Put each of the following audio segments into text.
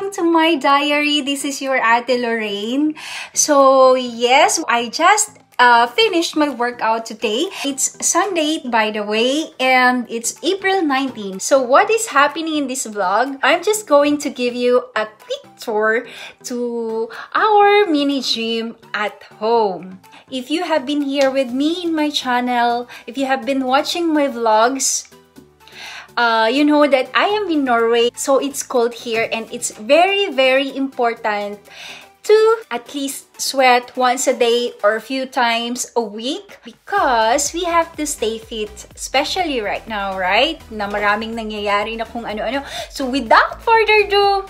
Welcome to my diary. This is your Ate Lorraine. So, yes, I just uh, finished my workout today. It's Sunday, by the way, and it's April 19. So what is happening in this vlog? I'm just going to give you a quick tour to our mini gym at home. If you have been here with me in my channel, if you have been watching my vlogs, uh, you know that I am in Norway, so it's cold here and it's very, very important to at least sweat once a day or a few times a week because we have to stay fit, especially right now, right? Na maraming nangyayari na kung ano-ano. So without further ado,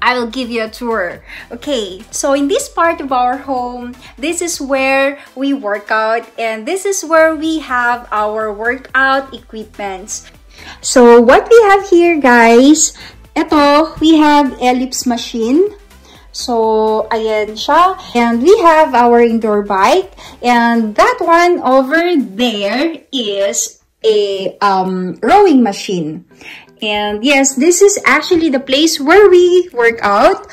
I will give you a tour. Okay, so in this part of our home, this is where we work out and this is where we have our workout equipments. So what we have here guys, ito, we have ellipse machine. So, ayan siya. And we have our indoor bike. And that one over there is a um, rowing machine. And yes, this is actually the place where we work out.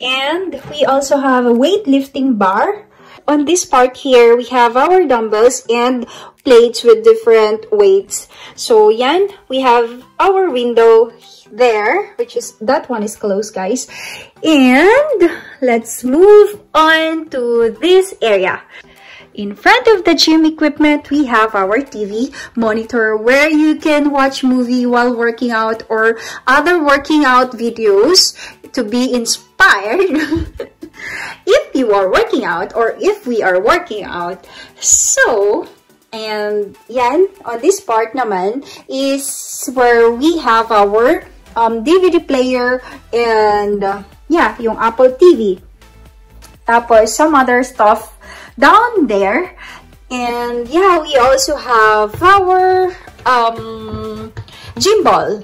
And we also have a weightlifting bar. On this part here, we have our dumbbells and plates with different weights. So, yan, we have our window there, which is, that one is closed, guys. And let's move on to this area. In front of the gym equipment, we have our TV monitor where you can watch movie while working out or other working out videos to be inspired if you are working out or if we are working out. So, and yan, on this part naman is where we have our um, DVD player and uh, yeah, yung Apple TV. Tapos, some other stuff down there. And yeah, we also have our um, gym ball.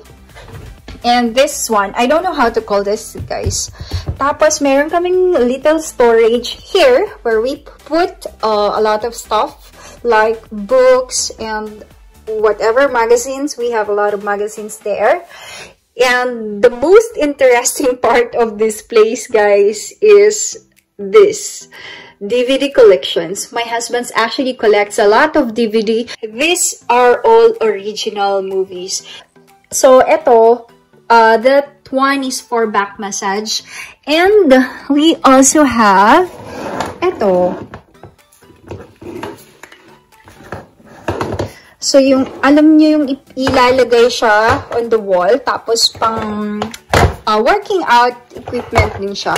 And this one, I don't know how to call this, guys. Tapos, meron kaming little storage here where we put uh, a lot of stuff like books and whatever magazines. We have a lot of magazines there. And the most interesting part of this place, guys, is this. DVD collections. My husband actually collects a lot of DVD. These are all original movies. So, ito, uh, that one is for back massage. And we also have ito, So, yung, alam nyo yung ilalagay siya on the wall, tapos pang uh, working out equipment din siya.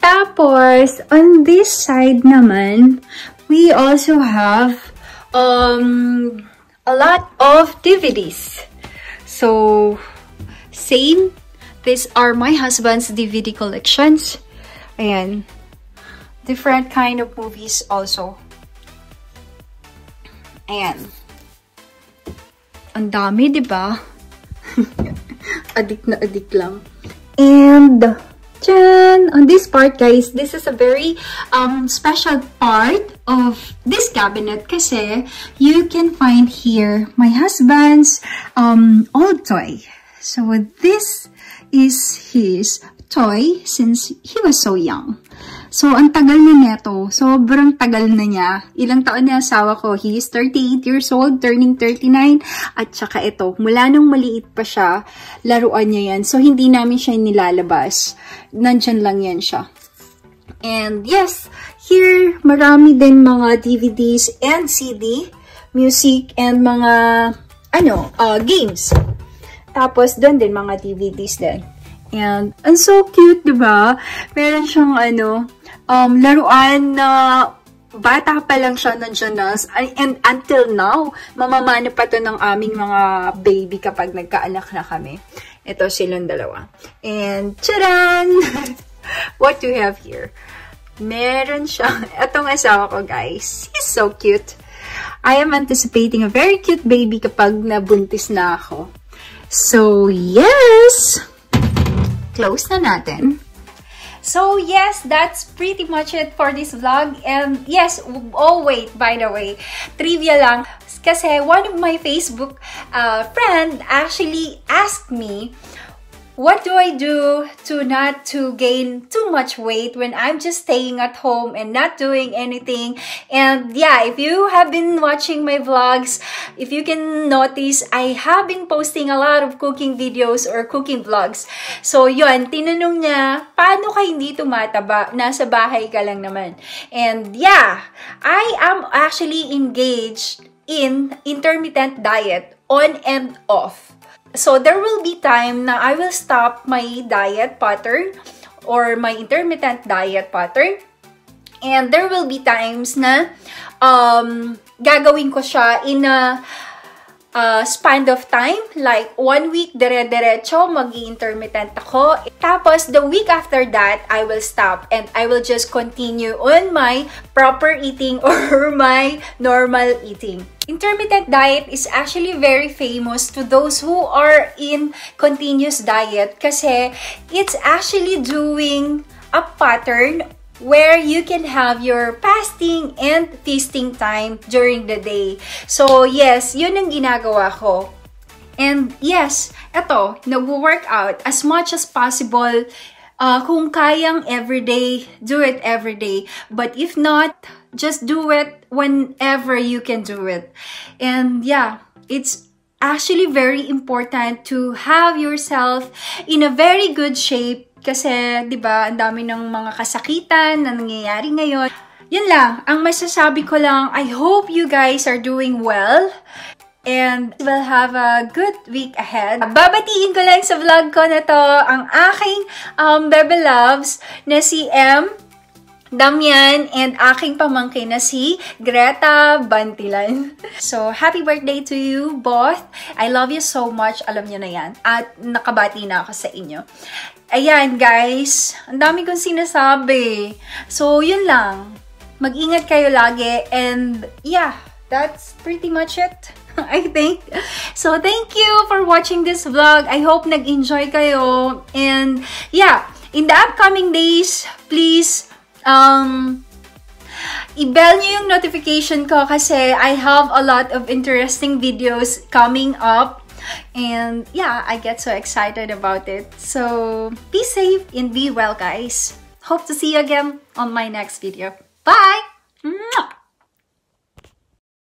Tapos, on this side naman, we also have um, a lot of DVDs. So, same. These are my husband's DVD collections. Ayan. Different kind of movies also. Ayan. Ang dami, di ba? adik na adik lang. And, dyan, on this part, guys, this is a very um, special part of this cabinet kasi you can find here my husband's um, old toy. So, this is his toy since he was so young. So, ang tagal na neto. Sobrang tagal na niya. Ilang taon na asawa ko. He is 38 years old, turning 39. At saka ito, mula nung maliit pa siya, laruan niya yan. So, hindi namin siya nilalabas. Nandyan lang yan siya. And yes, here, marami din mga DVDs and CD, music, and mga, ano, uh, games. Tapos, doon din mga DVDs din. And, ang so cute, di ba? Meron siyang, ano, um, laruan na bata pa lang siya nandiyan na. And until now, mamamana pa to ng aming mga baby kapag nagkaanak na kami. Ito silang dalawa. And, charan! What do you have here? Meron siya. Itong asawa ko, guys. He's so cute. I am anticipating a very cute baby kapag nabuntis na ako. So, yes! close na natin. So, yes, that's pretty much it for this vlog. And yes, oh wait, by the way, trivia lang. Kasi one of my Facebook uh, friend actually asked me what do I do to not to gain too much weight when I'm just staying at home and not doing anything? And yeah, if you have been watching my vlogs, if you can notice, I have been posting a lot of cooking videos or cooking vlogs. So yun, tinanong niya, paano ka hindi tumataba? Nasa bahay ka lang naman. And yeah, I am actually engaged in intermittent diet on and off. So there will be time na I will stop my diet pattern or my intermittent diet pattern. And there will be times na um, gagawin ko siya in a uh, span of time. Like, one week, dire-diretso, mag intermittent ako. Tapos, the week after that, I will stop and I will just continue on my proper eating or my normal eating. Intermittent diet is actually very famous to those who are in continuous diet kasi it's actually doing a pattern where you can have your fasting and feasting time during the day. So, yes, yun ang ginagawa ko. And yes, eto, nag-workout as much as possible. Uh, kung kayang everyday, do it everyday. But if not, just do it whenever you can do it. And yeah, it's actually very important to have yourself in a very good shape kasi 'di ba, ang dami ng mga kasakitan na nangyayari ngayon. Yun lang, ang masasabi ko lang, I hope you guys are doing well and we'll have a good week ahead. Babatiin ko lang sa vlog ko na to ang aking um, Bebe Loves na si M Damian, and aking pamangkin na si Greta Bantilan. So, happy birthday to you both. I love you so much. Alam niyo na yan. At nakabati na ako sa inyo. Ayan, guys. Ang dami kong sinasabi. So, yun lang. Mag-ingat kayo lagi. And, yeah, that's pretty much it. I think. So, thank you for watching this vlog. I hope nag-enjoy kayo. And, yeah, in the upcoming days, please um, i-bell nyo yung notification ko kasi I have a lot of interesting videos coming up. And yeah, I get so excited about it. So, be safe and be well, guys. Hope to see you again on my next video. Bye! Mwah!